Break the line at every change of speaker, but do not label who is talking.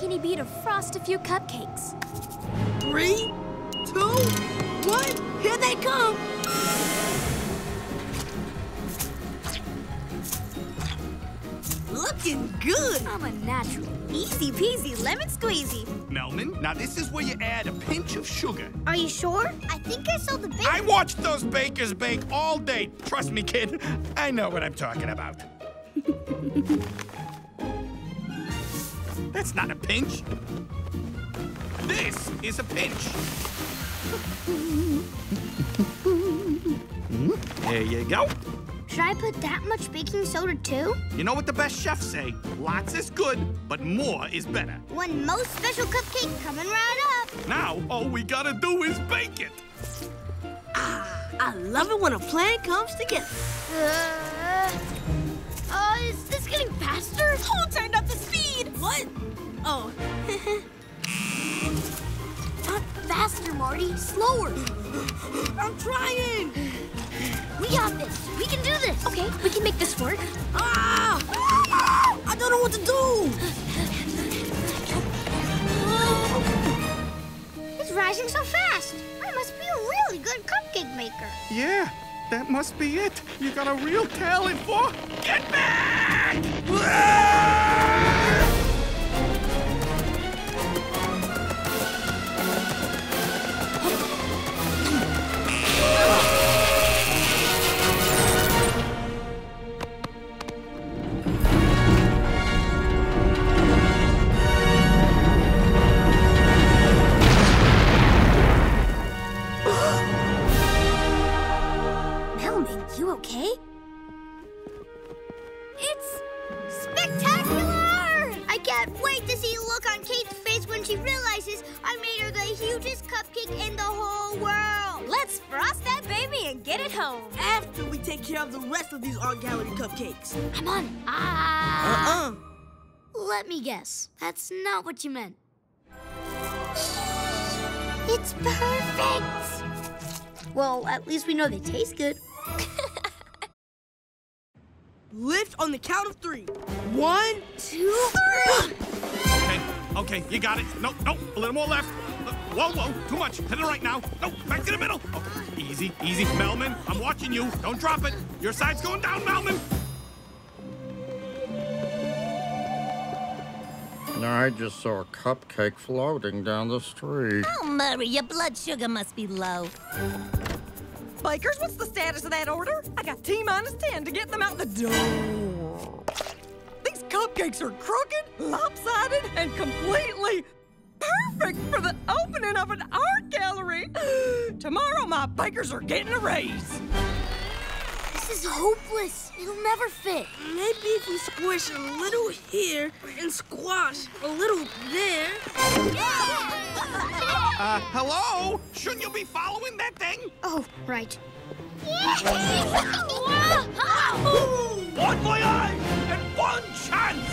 can he be to frost a few cupcakes?
Three, two, one, here they come! Looking good!
I'm a natural.
Easy peasy, lemon squeezy.
Melman, now this is where you add a pinch of sugar.
Are you sure? I think I saw the big.
I watched those bakers bake all day. Trust me, kid. I know what I'm talking about. That's not a pinch. This is a pinch. There you go.
Should I put that much baking soda too?
You know what the best chefs say? Lots is good, but more is better.
One most special cupcake coming right up.
Now, all we gotta do is bake it.
Ah, I love it when a plan comes together.
Uh, uh, is this getting faster?
Who turned up the speed?
What? Oh,
Not faster, Marty. Slower.
I'm trying!
We got this. We can do this. Okay, we can make this work.
Ah! I don't know what to do!
It's rising so fast. I must be a really good cupcake maker.
Yeah, that must be it. You got a real talent for. Get back!
Okay? It's spectacular! I can't wait to see the look on Kate's face when she realizes I made her the hugest cupcake in the whole world.
Let's frost that baby and get it home.
After we take care of the rest of these art gallery cupcakes.
Come on. Ah.
Uh-uh.
Let me guess. That's not what you meant. It's perfect. Well, at least we know they taste good.
Lift on the count of three. One,
Two, three.
Okay, okay, you got it. No, no, a little more left. Uh, Whoa, whoa, too much. To the right now. No, back to the middle. Okay, easy, easy. Melman, I'm watching you. Don't drop it. Your side's going down, Melman.
I just saw a cupcake floating down the street.
Oh, Murray, your blood sugar must be low.
Bakers, what's the status of that order? I got T minus 10 to get them out the door. These cupcakes are crooked, lopsided, and completely perfect for the opening of an art gallery. Tomorrow, my bakers are getting a raise.
This is hopeless. It'll never fit.
maybe if we squish a little here and squash a little there.
Uh, hello? Shouldn't you be following that thing?
Oh, right. One voyage and one chance!